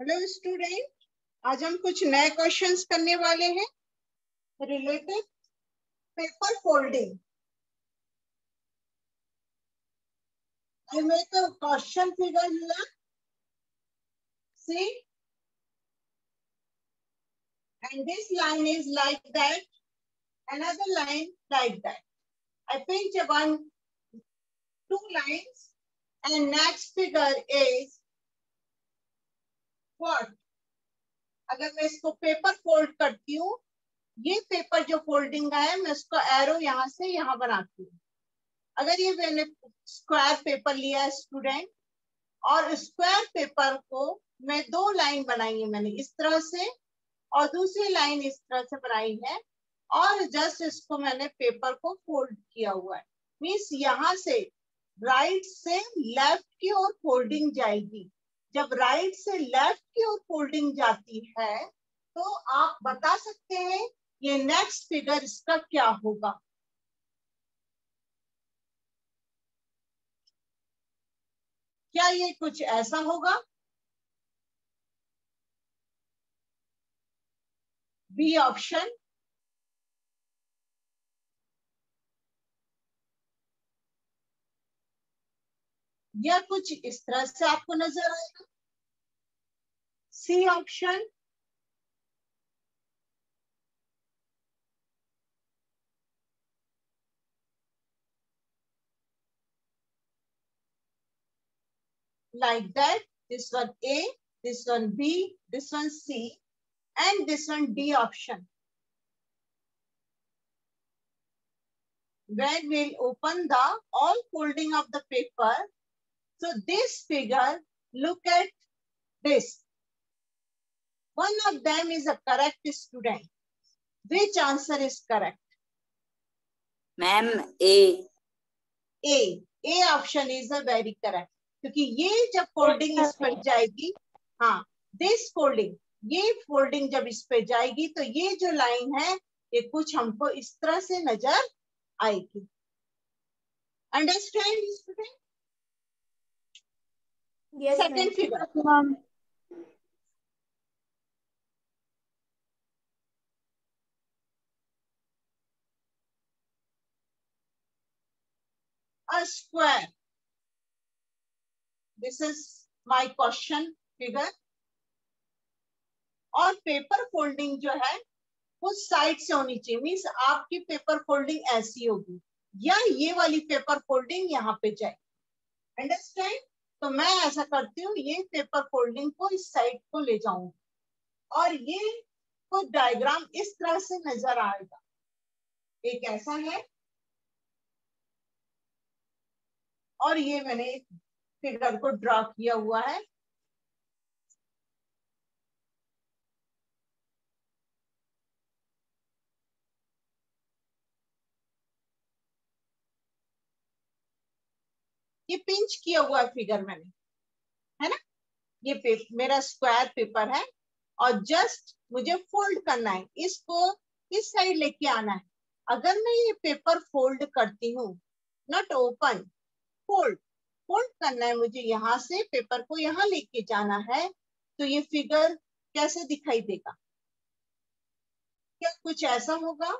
Hello student आज हम कुछ नए क्वेश्चंस करने वाले हैं। Related paper folding I make question figure here see and this line is like that another line like that I paint one two lines and next figure is what? अगर मैं इसको पेपर फोल्ड करती हूँ, ये paper जो folding का है, मैं उसको एरो यहाँ से यहाँ बनाती हूँ। अगर ये मैंने स्क्वायर पेपर लिया है स्टूडेंट और स्क्वायर पेपर को मैं दो लाइन बनाई है मैंने, इस तरह से, और दूसरी लाइन इस तरह से बनाई है, और जस्ट इसको मैंने पेपर को फोल्ड किया हुआ है। मीन्स यहाँ से राइट से लेफ़्ट की ओर फोल्डिंग जाएगी। जब राइट से लेफ़्ट की ओर फोल्डिंग जाती है तो आप बता सकते हैं ये नेक्स्ट फिगर इसका क्या होगा? क्या ये कुछ ऐसा होगा? बी ऑप्शन या कुछ इस तरह से आपको नज़र आएगा C option like that this one a this one b this one c and this one d option when we'll open the all folding of the paper so this figure, look at this. One of them is a correct student. Which answer is correct? Ma'am A A. A option is a very correct. क्योंकि ये जब folding इस पर जाएगी हाँ this folding ये folding जब इस पे जाएगी तो ये जो लाइन है ये कुछ हमको इस तरह से नज़र आएगी understand student Yes, Second figure. Ma'am. a square. This is my question figure. और पेपर फोल्डिंग जो है वो साइड से होनी चाहिए मीन्स आपकी पेपर फोल्डिंग ऐसी होगी या ये वाली पेपर फोल्डिंग यहाँ पे जाए अंडरस्टैंड तो मैं ऐसा करती हूँ, ये पेपर फोल्डिंग को इस साइड को ले जाऊँगी और ये कोई डायग्राम इस तरह से नज़र आएगा। एक ऐसा है और ये मैंने फिगर को ड्रॉ किया हुआ है। ये पिंच किया हुआ फिगर मैंने, है ना? ये मेरा स्क्वायर पेपर है और जस्ट मुझे फोल्ड करना है। इसको इस साइड लेके आना है। अगर मैं ये पेपर फोल्ड करती हूँ नॉट ओपन फोल्ड फोल्ड करना है मुझे यहाँ से पेपर को यहाँ लेके जाना है तो ये फिगर कैसे दिखाई देगा? क्या कुछ ऐसा होगा?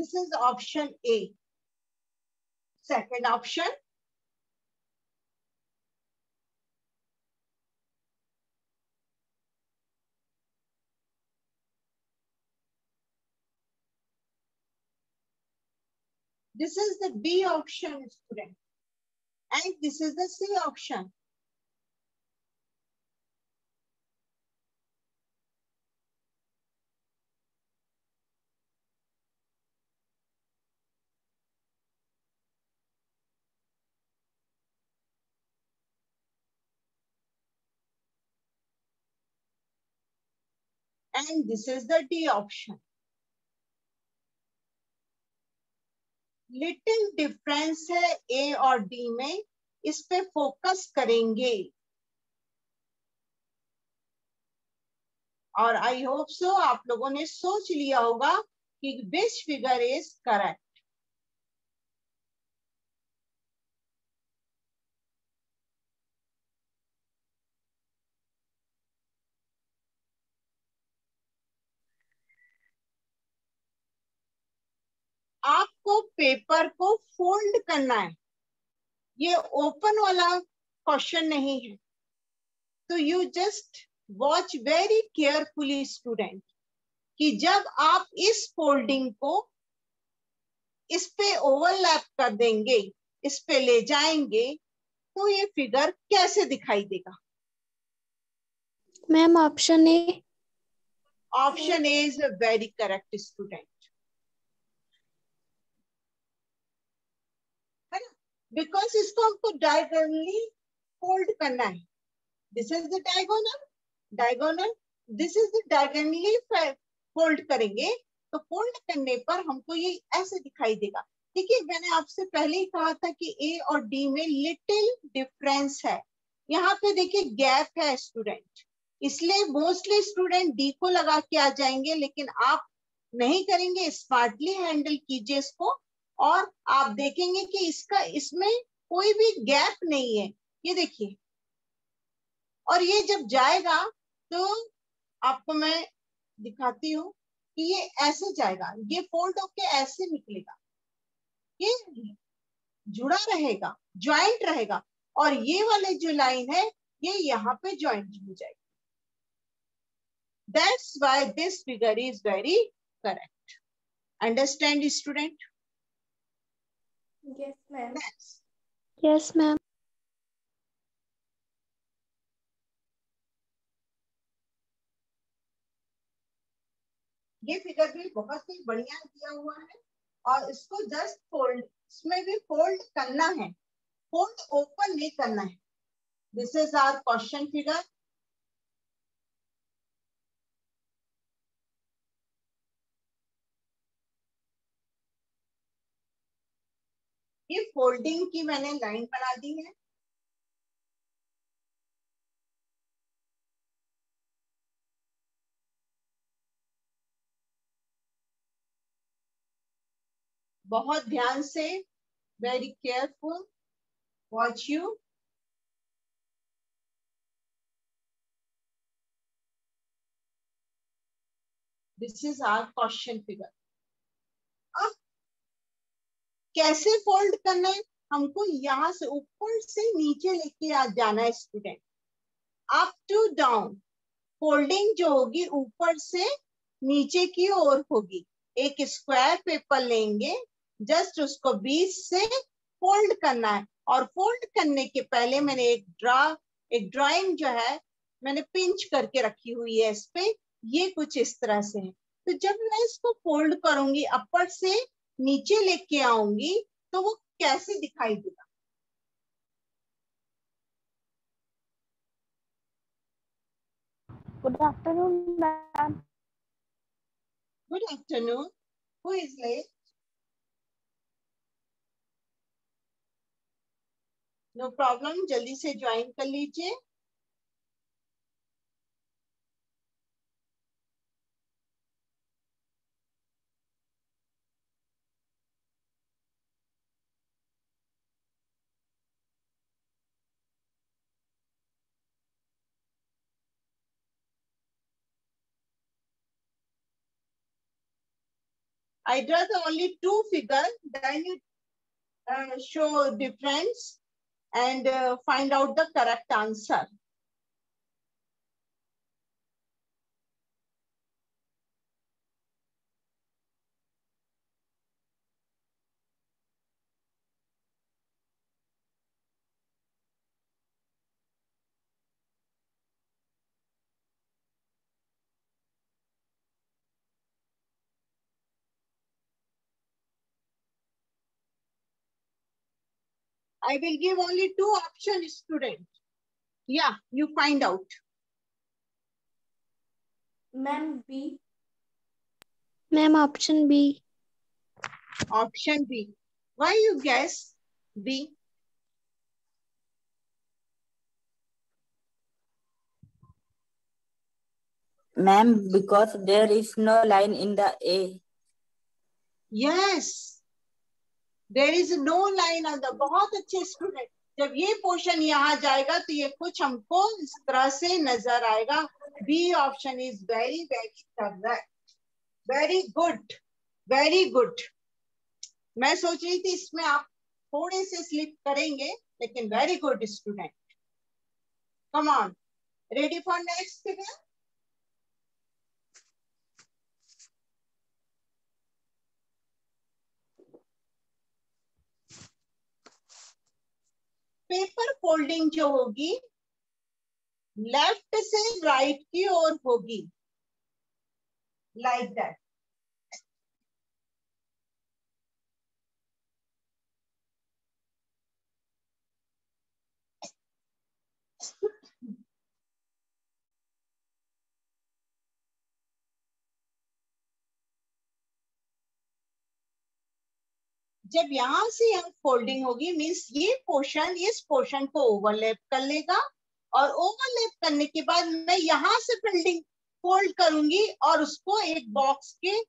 This is option A. Second option. This is the B option, student. And this is the C option. And this is the D option. Little difference है ए और डी में, इस पे फोकस करेंगे और आई होप सो आप लोगों ने सोच लिया होगा कि विच फिगर इज़ करेक्ट आपको पेपर को फोल्ड करना है। ये ओपन वाला क्वेश्चन नहीं है। तो you just watch very carefully student कि जब आप इस फोल्डिंग को इस पे ओवरलैप कर देंगे इस पे ले जाएँगे तो ये फिगर कैसे दिखाई देगा? Ma'am option A option A is a very correct student because इसको हमको डायगोनली फोल्ड करना है this is the diagonal diagonal this is the diagonally fold करेंगे तो फोल्ड करने पर हमको ये ऐसे दिखाई देगा। देखिए, मैंने आपसे पहले ही कहा था कि ए और डी में लिटिल डिफरेंस है। यहाँ पे देखिए गैप है स्टूडेंट इसलिए मोस्टली स्टूडेंट डी को लगा के आ जाएँगे, लेकिन आप नहीं करेंगे स्मार्टली हैंडल कीजिए इसको। और आप देखेंगे कि इसका, इसमें कोई भी गैप नहीं है। ये देखिए। और ये जब जाएगा तो आपको मैं दिखाती हूँ कि ये ऐसे जाएगा। ये फोल्ड होके ऐसे निकलेगा। ये जुड़ा रहेगा ज्वाइंट रहेगा। और ये वाले जो लाइन है, ये यहाँ पे ज्वाइंट हो जाएगी। That's why this figure is very correct understand student Yes, ma'am. Yes, ma'am. ये फिगर भी बहुत ही बढ़िया दिया हुआ है और इसको जस्ट फोल्ड इसमें भी फोल्ड करना है फोल्ड ओपन नहीं करना है this is our question figure ये फोल्डिंग की मैंने लाइन बना दी है। बहुत ध्यान से very careful watch you this is our question figure कैसे फोल्ड करना है? हमको यहाँ से ऊपर से नीचे लेके आ जाना है student up to down folding जो होगी, ऊपर से नीचे की ओर होगी. एक स्क्वायर पेपर लेंगे जस्ट उसको बीच से फोल्ड करना है. और फोल्ड करने के पहले मैंने एक ड्रा एक ड्राइंग जो है, मैंने पिंच करके रखी हुई है इस पे. ये कुछ इस तरह से है. तो जब मैं इसको फोल्ड करूँगी अपर से नीचे लेके आऊँगी तो वो कैसे दिखाई देगा? Good afternoon ma'am good afternoon who is late no problem जल्दी से ज्वाइन कर लीजिए। I draw the only two figures, then you uh, show difference and uh, find out the correct answer. I will give only two options, student. Yeah, you find out. Ma'am B. Ma'am option B. Option B. Why you guess B? Ma'am, because there is no line in the A. Yes. There is no line on the, बहुत अच्छे student जब ये portion यहाँ जाएगा तो ये कुछ हमको इस तरह से नज़र आएगा। B option is very very correct very good very good मैं सोच रही थी इसमें आप थोड़े से स्लिप करेंगे, लेकिन very good student come on ready for next figure paper folding जो होगी लेफ़्ट से राइट की ओर होगी लाइक दैट जब यहाँ से यहाँ फोल्डिंग होगी मीन्स ये पोर्शन इस पोर्शन को ओवरलैप कर लेगा और ओवरलैप करने के बाद मैं यहाँ से बिल्डिंग फोल्ड करूँगी और उसको एक बॉक्स के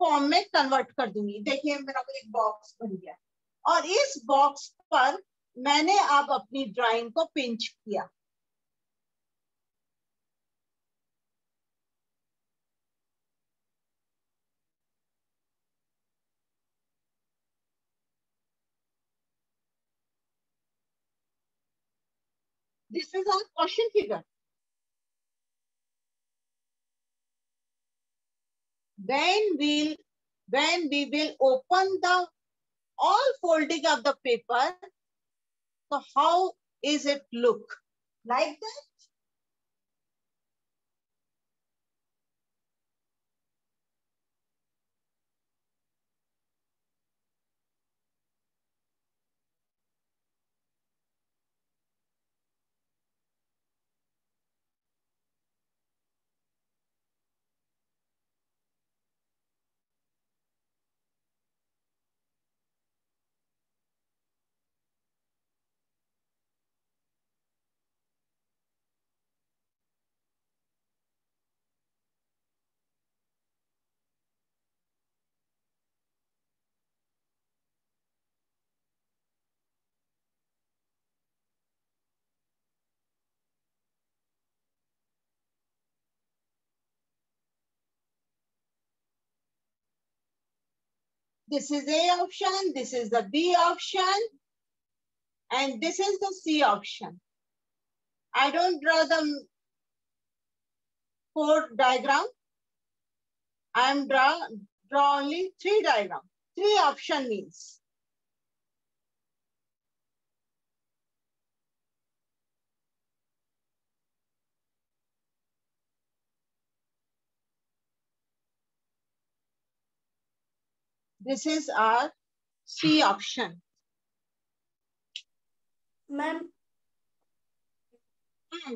फॉर्म में कन्वर्ट कर दूँगी। देखिए, मेरा एक बॉक्स बन गया। और इस बॉक्स पर मैंने अब अपनी ड्राइंग को पिंच किया। This is our caution figure. When we'll when we will open the all folding of the paper, so how is it look? Like that? This is A option, this is the B option, and this is the C option. I don't draw the four diagram. I am draw, draw only three diagram. Three option means. This is our C option. Ma'am, Hmm.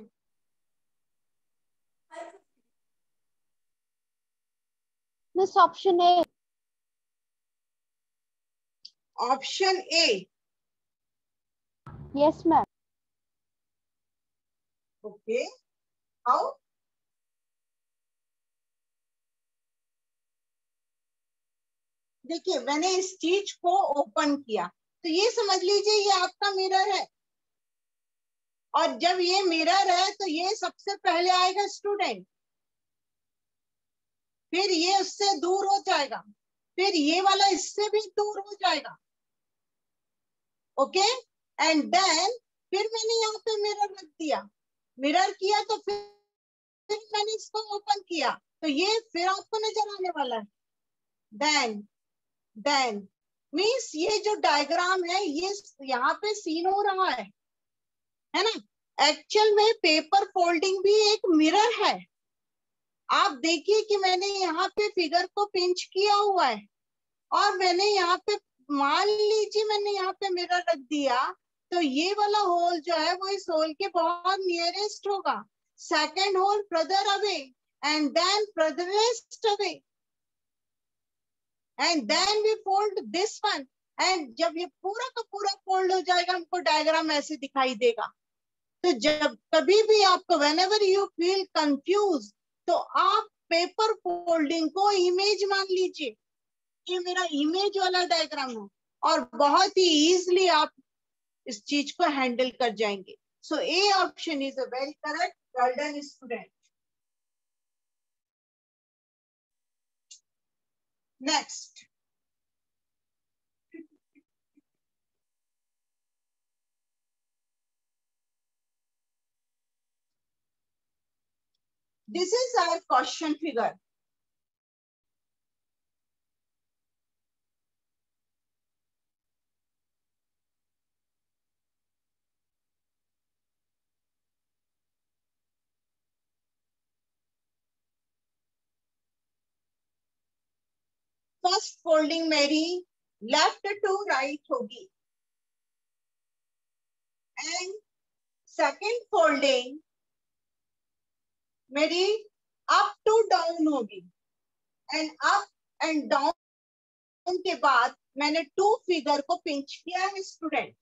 this option A. Option A. Yes, ma'am. Okay. How? देखिए, मैंने इस चीज़ को open किया। तो ये समझ लीजिए, ये आपका मिरर है। और जब ये मिरर है तो ये सबसे पहले आएगा स्टूडेंट फिर ये उससे दूर हो जाएगा। फिर ये वाला इससे भी दूर हो जाएगा। ओके एंड देन फिर मैंने यहाँ पे मिरर रख दिया। मिरर किया तो फिर फिर मैंने इसको ओपन किया। तो ये फिर आपको नज़र आने वाला है। देन देन मीन्स ये जो डायग्राम है, ये यहाँ पे सीन हो रहा है। है ना? एक्चुअल में पेपर फोल्डिंग भी एक मिरर है। आप देखिए कि मैंने यहाँ पे फिगर को पिंच किया हुआ है। और मैंने यहाँ पे, मान लीजिए मैंने यहाँ पे मिरर रख दिया तो ये वाला होल जो है, वो इस होल के बहुत नियरेस्ट होगा। Second hole further away and then furthest away and then we fold this one. And जब ये पूरा का पूरा फोल्ड हो जाएगा, हमको डायग्राम ऐसे दिखाई देगा। तो जब कभी भी आपको whenever you feel confuse तो आप पेपर फोल्डिंग को इमेज मान लीजिए। ये मेरा इमेज वाला डायग्राम है। और बहुत ही इजिली आप इस चीज़ को हैंडल कर जाएँगे। So A option is a very correct well student Next. This is our question figure. First folding मेरी लेफ़्ट टू राइट होगी। एंड सेकेंड फोल्डिंग मेरी अप टू डाउन होगी। एंड अप एंड डाउन के बाद मैंने two figure को pinch किया है student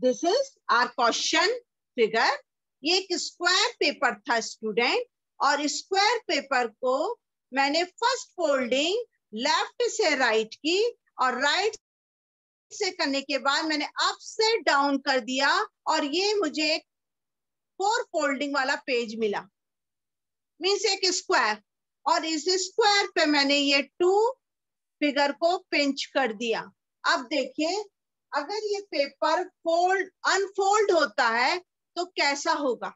this is our question figure ये एक स्क्वायर पेपर था स्टूडेंट और स्क्वायर पेपर को मैंने फ़र्स्ट फोल्डिंग लेफ़्ट से राइट की और राइट से करने के बाद मैंने अप से डाउन कर दिया और ये मुझे एक फोर फोल्डिंग वाला पेज मिला। मीन्स एक स्क्वायर और इस स्क्वायर पे मैंने ये टू फिगर को पिंच कर दिया। अब देखिए अगर ये पेपर फोल्ड अनफोल्ड होता है तो कैसा होगा?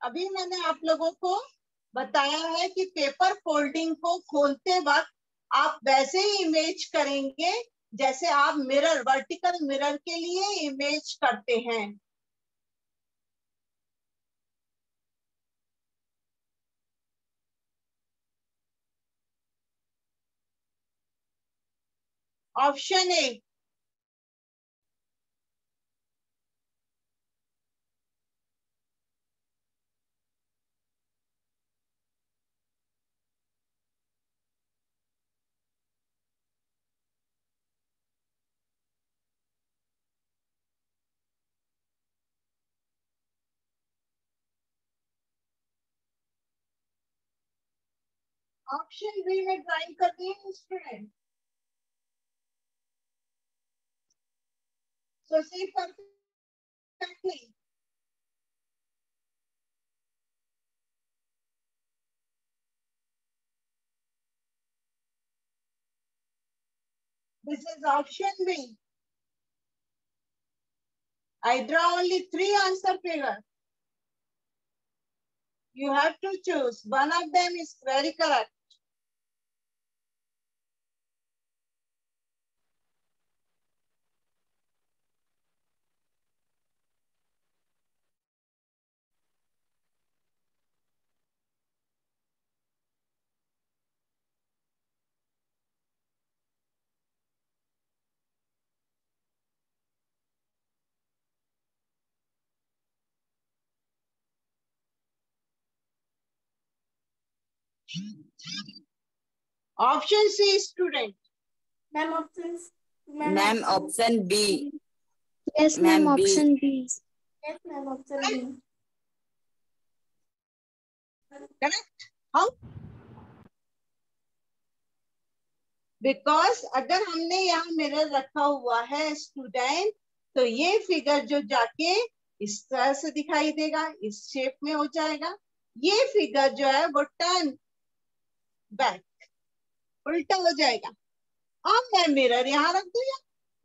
अभी मैंने आप लोगों को बताया है कि पेपर फोल्डिंग को खोलते वक्त आप वैसे ही इमेज करेंगे जैसे आप मिरर वर्टिकल मिरर के लिए इमेज करते हैं। ऑप्शन ए ऑप्शन बी में ड्राइंग कर दिए student So see perfectly. This is option B. I draw only three answer figure. You have to choose. One of them is very correct. Option C student ma'am option ma'am option B yes ma'am option B yes ma'am option B correct how because अगर हमने यहाँ mirror रखा हुआ है student तो ये figure जो जाके इस तरह से दिखाई देगा इस शेप में हो जाएगा। ये फिगर जो है वो टर्न बैक उल्टा हो जाएगा। अब मैं मिरर यहाँ रख दिया।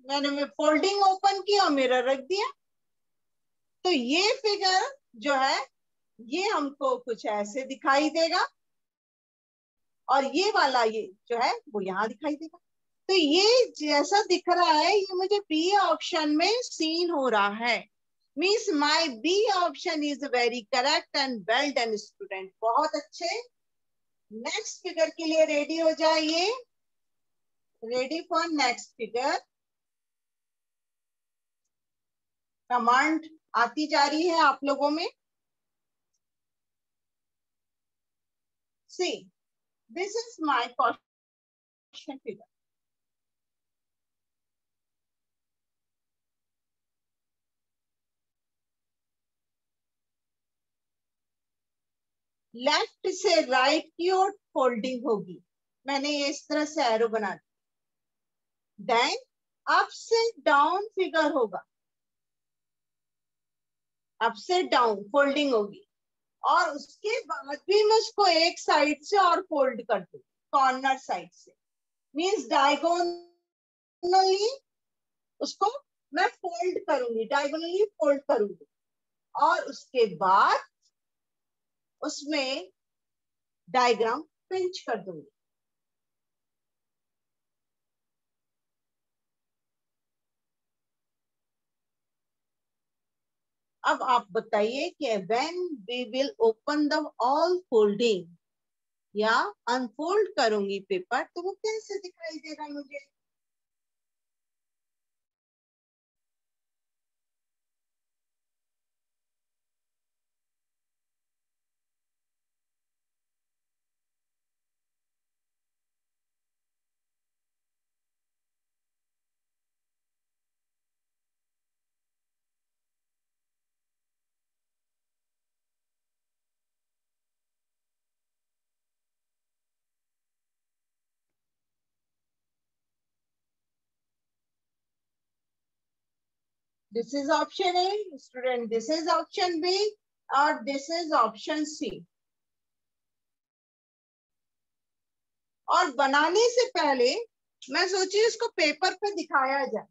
मैंने मैं फोल्डिंग ओपन किया और मिरर रख दिया। तो ये फिगर जो है, ये हमको कुछ ऐसे दिखाई देगा। और ये वाला ये जो है, वो यहाँ दिखाई देगा। तो ये जैसा दिख रहा है, ये मुझे बी ऑप्शन में सीन हो रहा है। Means my B option is very correct and well done student बहुत अच्छे नेक्स्ट फिगर के लिए रेडी हो जाइए। Ready for next figure command आती जा रही है आप लोगों में। See this is my question figure left से राइट की ओर फोल्डिंग होगी। मैंने ये इस तरह से एरो बना देन अप से डाउन फिगर होगा। अप से डाउन फोल्डिंग होगी। और उसके बाद भी मैं उसको एक साइड से और फोल्ड कर दू कॉर्नर साइड से। मीन्स डायगोनली उसको मैं फोल्ड करूँगी डायगोनली फोल्ड करूँगी। और उसके बाद उसमें डायग्राम पिंच कर दूँगी। अब आप बताइए कि when we will open the all folding या अनफोल्ड करूँगी पेपर तो वो कैसे दिखाई दे देगा मुझे? This is option A, student, this is option B, or this is option C. और बनाने से पहले मैं सोची इसको पेपर पे दिखाया जाए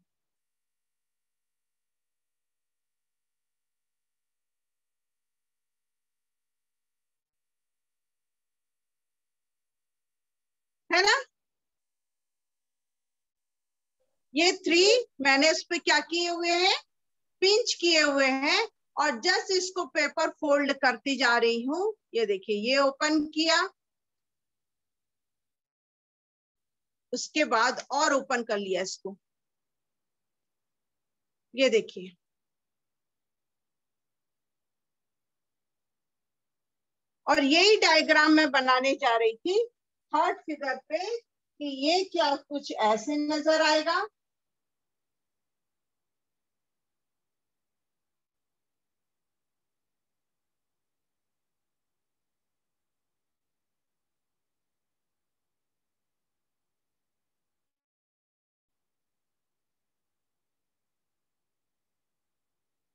है ना ये थ्री मैंने इस पे क्या किए हुए हैं पिंच किए हुए हैं और जस्ट इसको पेपर फोल्ड करती जा रही हूँ। ये देखिए, ये ओपन किया। उसके बाद और ओपन कर लिया इसको। ये देखिए। और यही डायग्राम मैं बनाने जा रही थी, थर्ड फिगर पे, कि ये क्या कुछ ऐसे नज़र आएगा।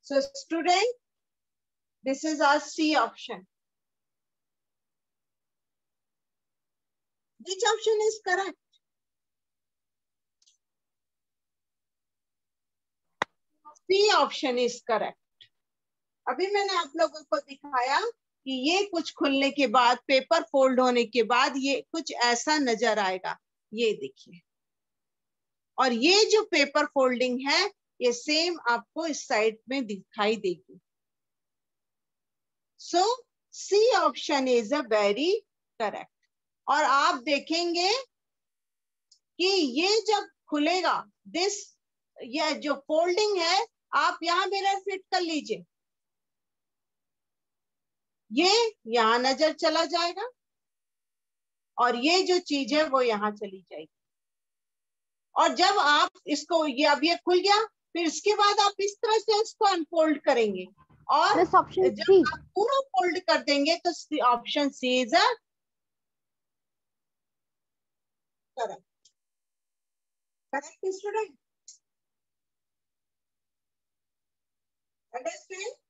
So student, this is our C option. Which option is correct? C option is correct. अभी मैंने आप लोगों को दिखाया कि ये कुछ खुलने के बाद पेपर फोल्ड होने के बाद ये कुछ ऐसा नज़र आएगा ये देखिए और ये जो पेपर फोल्डिंग है ये सेम आपको इस साइड में दिखाई देगी। So C option is a very correct और आप देखेंगे कि ये जब खुलेगा दिस ये जो फोल्डिंग है, आप यहाँ मिरर फिट कर लीजिए। ये यहाँ नज़र चला जाएगा और ये जो चीज़ है वो यहाँ चली जाएगी। और जब आप इसको, ये अब ये खुल गया फिर इसके बाद आप इस तरह से इसको अनफोल्ड करेंगे और जब आप पूरा फोल्ड कर देंगे तो option C is a correct correct student understand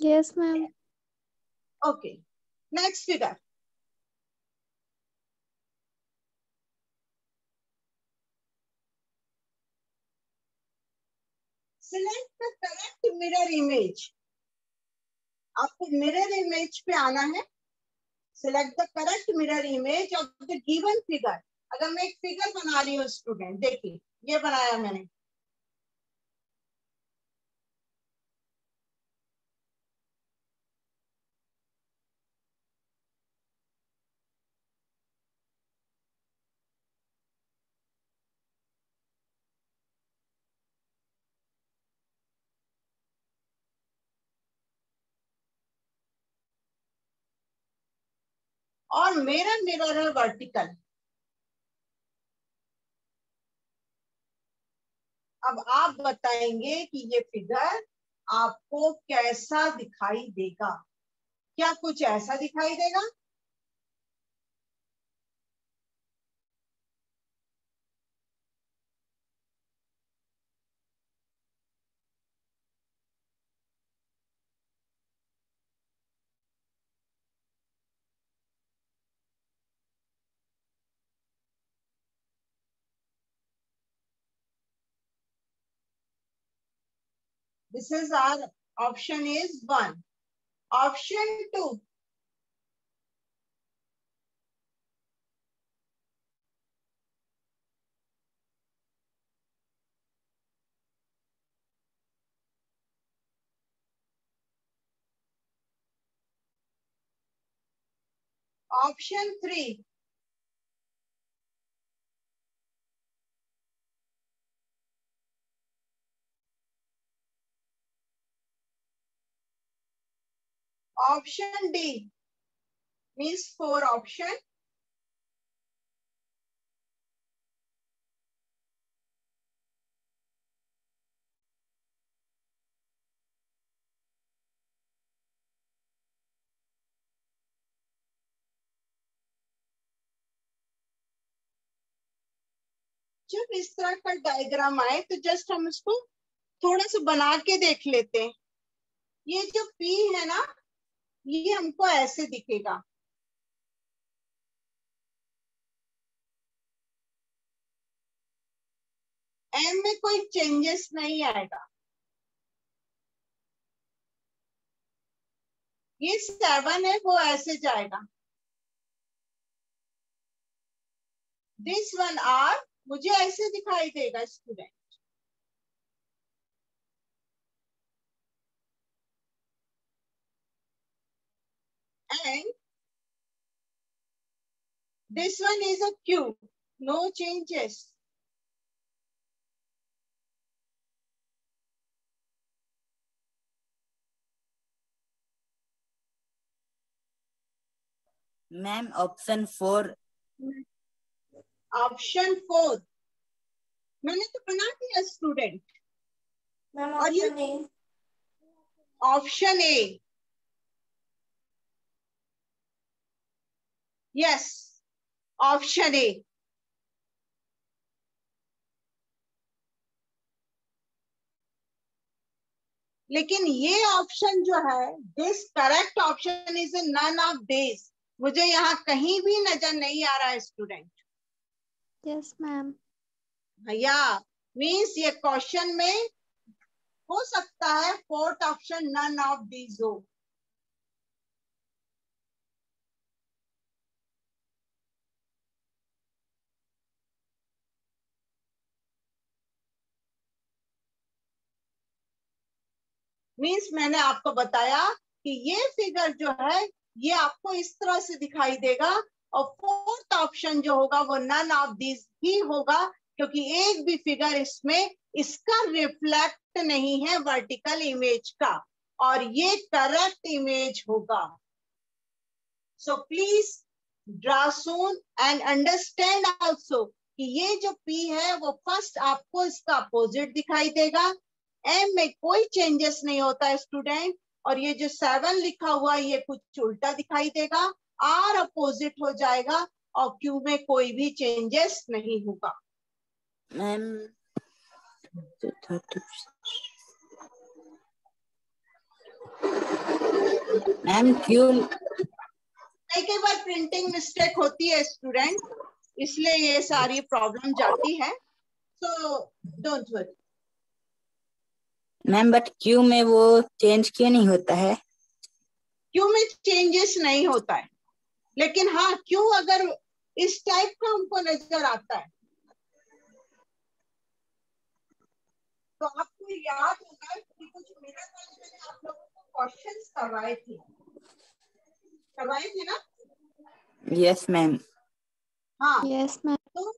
Yes, ma'am. Okay. Next figure. Select the correct mirror image आपको मिरर इमेज पे आना है. Select the correct mirror image of the given figure अगर मैं एक फिगर बना रही हूँ स्टूडेंट देखिए, ये बनाया मैंने. और मेरन है वर्टिकल अब आप बताएँगे कि ये फिगर आपको कैसा दिखाई देगा? क्या कुछ ऐसा दिखाई देगा? This is our option is one. Option two. Option three. Option D means four option. जब इस तरह का डायग्राम आए तो जस्ट हम इसको थोड़ा सा बना के देख लेते हैं ये जो P है ना ये हमको ऐसे दिखेगा। एम में कोई चेंजेस नहीं आएगा। ये सेवन है, वो ऐसे जाएगा। दिस वन आर मुझे ऐसे दिखाई देगा student and this one is a cube, no changes. Ma'am option four option four मैंने तो बना दिया स्टूडेंट मैम और ये- option A option A yes option A लेकिन ये ऑप्शन जो है this correct option is a none of this मुझे यहाँ कहीं भी नज़र नहीं आ रहा है स्टूडेंट यस मैम भैया मीन्स ये क्वेश्चन में हो सकता है fourth option none of these हो। मीन्स मैंने आपको बताया कि ये फिगर जो है, ये आपको इस तरह से दिखाई देगा और फोर्थ ऑप्शन जो होगा वो नन ऑफ़ दिस ही होगा क्योंकि एक भी फिगर इसमें, इसका रिफ्लेक्ट नहीं है वर्टिकल इमेज का और ये करेक्ट इमेज होगा। So please draw soon and understand also कि ये जो पी है वो फ़र्स्ट आपको इसका अपोजिट दिखाई देगा। एम में कोई चेंजेस नहीं होता है स्टूडेंट और ये जो सेवन लिखा हुआ है ये कुछ उल्टा दिखाई देगा। आर अपोजिट हो जाएगा और क्यू में कोई भी चेंजेस नहीं होगा। मैम मैम क्यू कई कई बार प्रिंटिंग मिस्टेक होती है स्टूडेंट इसलिए ये सारी प्रॉब्लम जाती है। So don't worry ma'am but Q में वो चेंज क्यों नहीं होता है? क्यू में चेंजेस नहीं होता है? लेकिन हाँ क्यों अगर इस टाइप का हमको नज़र आता है? तो आपको याद होगा कि कुछ पहले मैंने आप लोगों को क्वेश्चंस करवाए थे। करवाए थे ना? यस मैम हाँ। Yes, ma'am. तो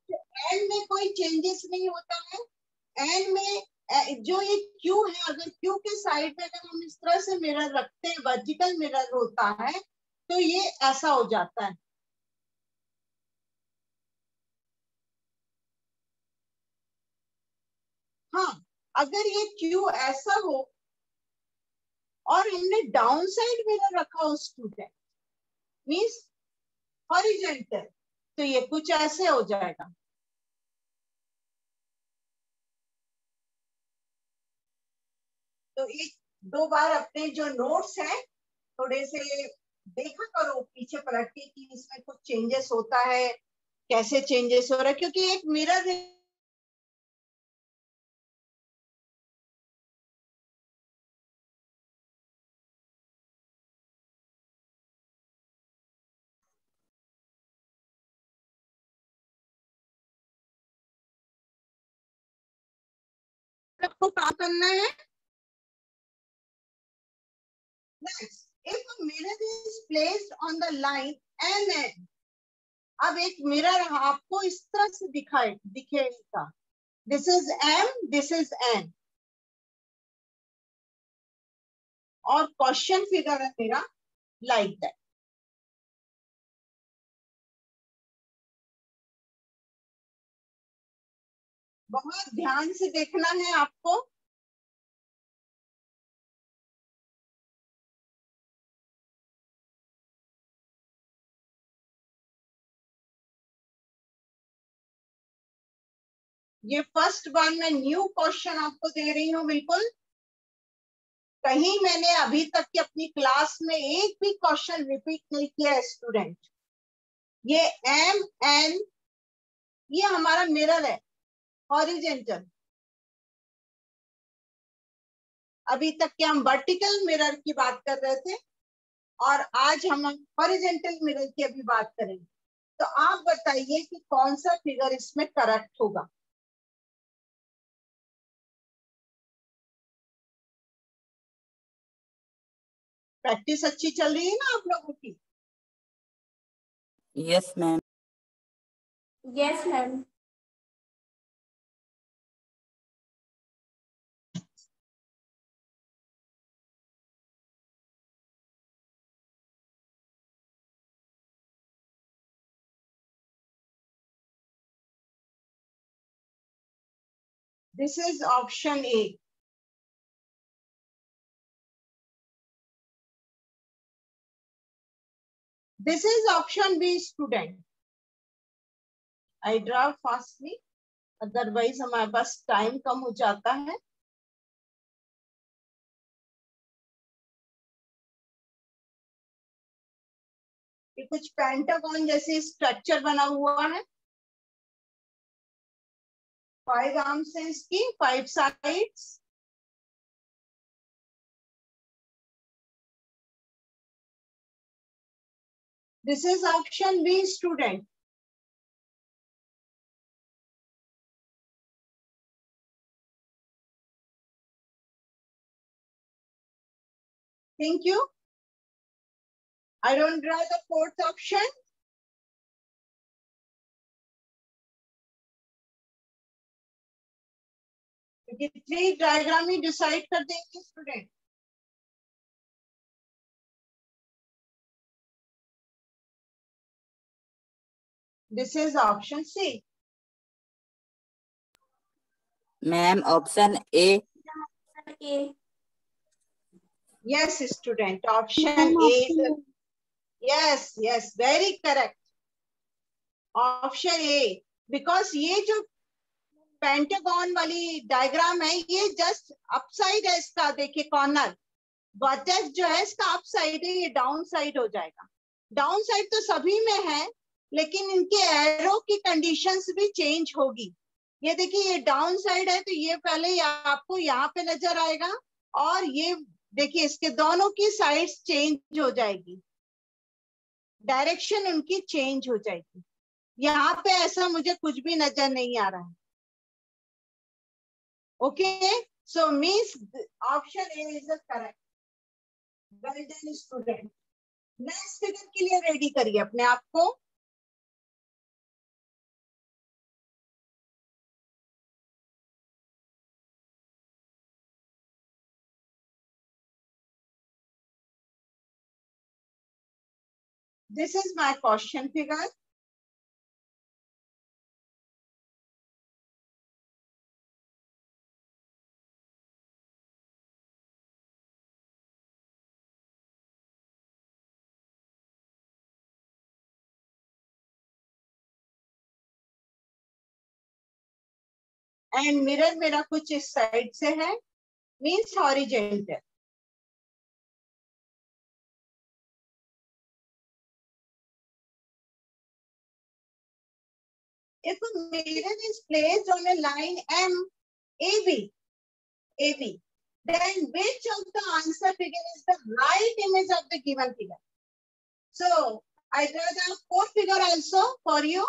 एंड में कोई चेंजेस नहीं होता है। एंड में जो ये क्यू है, अगर क्यू के साइड में अगर हम इस तरह से मिरर रखते हैं वर्टिकल मिरर होता है तो ये ऐसा हो जाता है। हाँ अगर ये क्यू ऐसा हो और हमने डाउन साइड मिरर रखा हो स्टूडेंट मीन्स हॉरिजेंटल तो ये कुछ ऐसे हो जाएगा। तो एक दो बार अपने जो नोट्स हैं, थोड़े से देखा करो, पीछे पलट के कि इसमें कुछ चेंजेस होता है, कैसे चेंजेस हो रहा है, क्योंकि एक मिरर को काम करना है Next, if a mirror is placed on the line NN, अब एक मिरर आपको इस तरह से दिखाए दिखेगा। This is M this is N और क्वेश्चन फिगर है मेरा लाइक दैट बहुत ध्यान से देखना है आपको। ये फ़र्स्ट वन में न्यू क्वेश्चन आपको दे रही हूँ, बिल्कुल। कहीं मैंने अभी तक की अपनी क्लास में एक भी क्वेश्चन रिपीट नहीं किया है स्टूडेंट ये एम एन ये हमारा मिरर है हॉरिजेंटल अभी तक के हम वर्टिकल मिरर की बात कर रहे थे, और आज हम हॉरिजेंटल मिरर की अभी बात करेंगे। तो आप बताइए कि कौन सा फिगर इसमें करेक्ट होगा। प्रैक्टिस अच्छी चल रही है ना आप लोगों की? Yes ma'am yes ma'am This is option A. This is option B, student. I draw fastly. Otherwise हमारे पास टाइम कम हो जाता है ये कुछ पेंटागन जैसे स्ट्रक्चर बना हुआ है फाइव आर्म्स हैं इसकी five sides This is option B student Thank you. I don't draw the fourth option. क्योंकि थ्री डायग्राम ही डिसाइड कर देंगे student this is option C ma'am option A A. yes student option a. is yes yes very correct. Option a because ये जो pentagon वाली diagram है ये just upside है इसका देखिए कॉर्नर वर्टेक्स जो है इसका अप साइड है ये डाउन साइड हो जाएगा. डाउन साइड तो सभी में है लेकिन इनके एरो की कंडीशंस भी चेंज होगी। ये देखिए, ये डाउन साइड है तो ये पहले आपको यहाँ पे नज़र आएगा और ये देखिए, इसके दोनों की साइड्स चेंज हो जाएगी। डायरेक्शन उनकी चेंज हो जाएगी। यहाँ पे ऐसा मुझे कुछ भी नज़र नहीं आ रहा है। Okay so means option A is correct well student next figure के लिए रेडी करिए अपने आप को। This is my question figure. And mirror मेरा कुछ इस साइड से है means horizontal if a mirror is placed on a line M, AB, AB, then which of the answer figure is the right image of the given figure? So I draw the fourth figure also for you.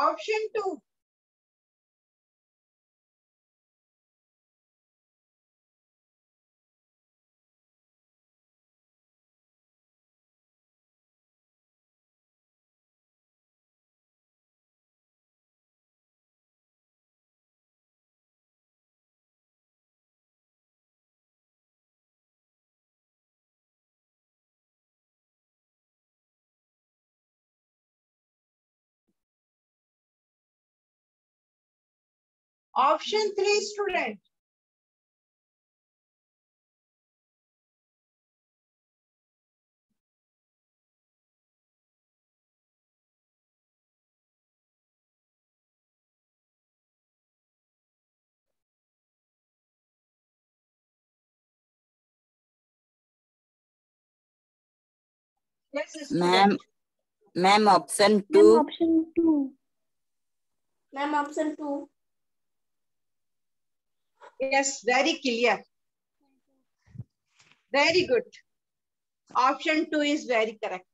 Option 2. Option three, student. Yes, Ma'am, ma'am, option two. Ma'am, option two. Ma'am, option two. Yes, very clear. Very good. Option two is very correct.